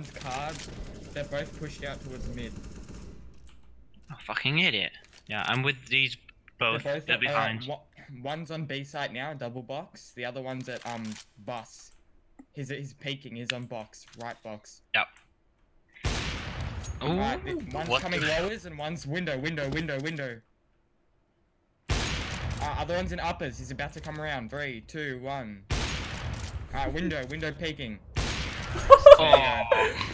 One's card. They're both pushed out towards mid. Oh, fucking idiot. Yeah, I'm with these both. They're They're at, uh, behind. wa- one's on B site now, double box. The other one's at um bus. He's he's peeking. He's on box, right box. Yep. Ooh, Right, one's what coming lowers and one's window, window, window, window. Uh, other one's in uppers. He's about to come around. Three, two, one. Uh, window, window peeking. Oh,